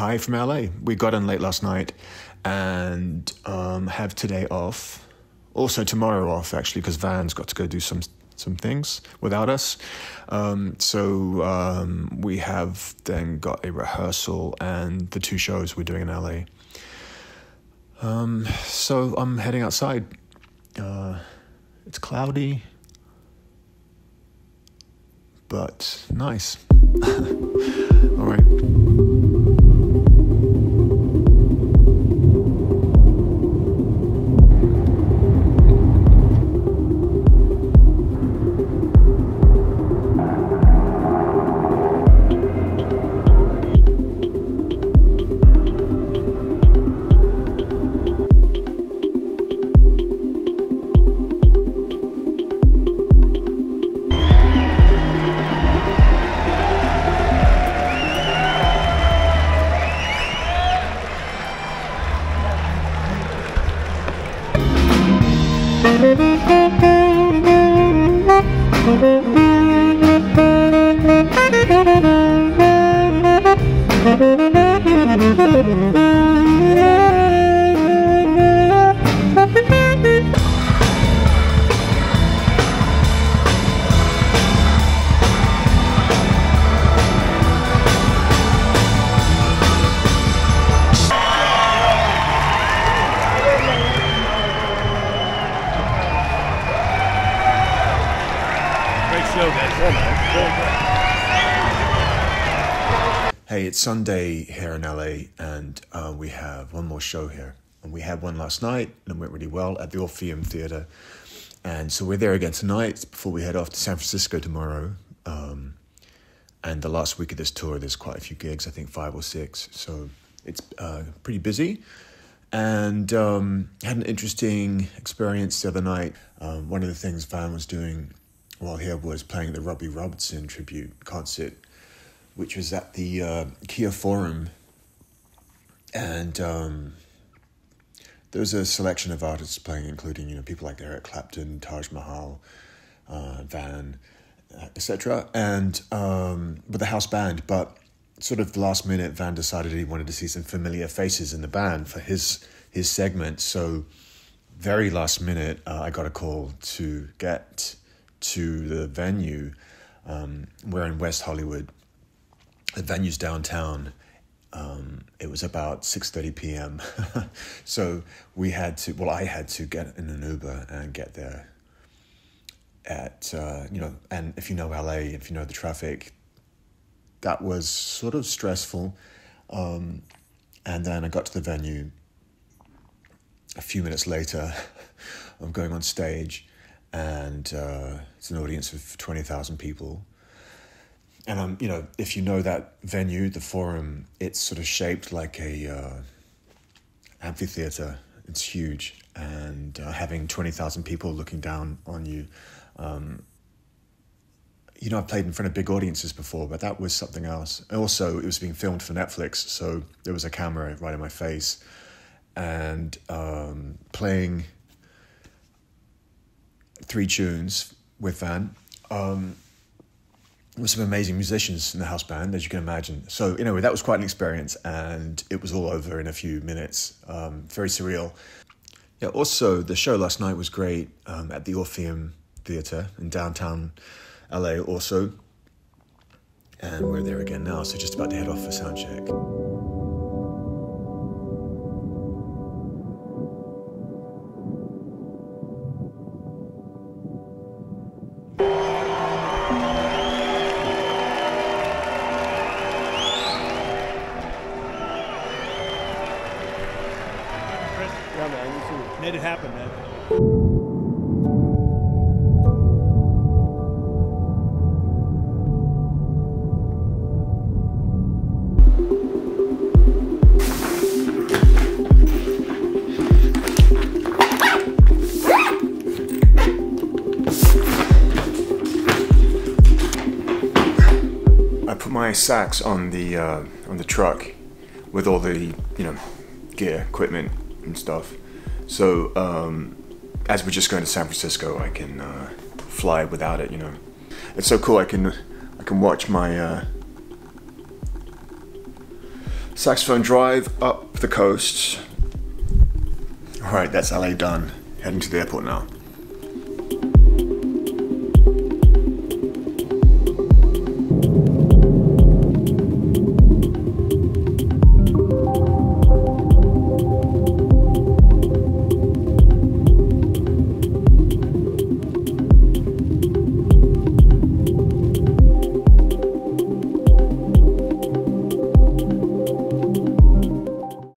hi from LA. We got in late last night and um, have today off. Also tomorrow off actually because Van's got to go do some some things without us. Um, so um, we have then got a rehearsal and the two shows we're doing in LA. Um, so I'm heading outside. Uh, it's cloudy, but nice. All right. Great show, Hey, it's Sunday here in LA, and uh, we have one more show here. And we had one last night, and it went really well at the Orpheum Theatre. And so we're there again tonight before we head off to San Francisco tomorrow. Um, and the last week of this tour, there's quite a few gigs, I think five or six. So it's uh, pretty busy. And um, had an interesting experience the other night. Um, one of the things Van was doing while here was playing the Robbie Robertson tribute concert, which was at the uh, Kia Forum. And um, there was a selection of artists playing, including you know people like Eric Clapton, Taj Mahal, uh, Van, uh, etc. And um, with the house band, but sort of the last minute, Van decided he wanted to see some familiar faces in the band for his his segment. So very last minute, uh, I got a call to get to the venue. Um, we're in West Hollywood. The venue's downtown. Um, it was about six thirty p.m. so we had to. Well, I had to get in an Uber and get there. At uh, you know, and if you know LA, if you know the traffic, that was sort of stressful. Um, and then I got to the venue. A few minutes later, I'm going on stage, and uh, it's an audience of twenty thousand people. And I'm, you know, if you know that venue, the Forum, it's sort of shaped like a uh, amphitheater. It's huge, and uh, having twenty thousand people looking down on you. Um, you know, I've played in front of big audiences before, but that was something else. Also, it was being filmed for Netflix, so there was a camera right in my face, and um, playing three tunes with Van. Um, with some amazing musicians in the house band, as you can imagine. So, anyway, that was quite an experience, and it was all over in a few minutes. Um, very surreal. Yeah, also, the show last night was great um, at the Orpheum Theatre in downtown LA, also. And we're there again now, so just about to head off for sound check. Yeah, man. You too. Made it happen, man. I put my sax on the uh, on the truck with all the you know gear, equipment, and stuff. So um, as we're just going to San Francisco, I can uh, fly without it. You know, it's so cool. I can I can watch my uh, Saxophone Drive up the coast. All right, that's LA done. Heading to the airport now.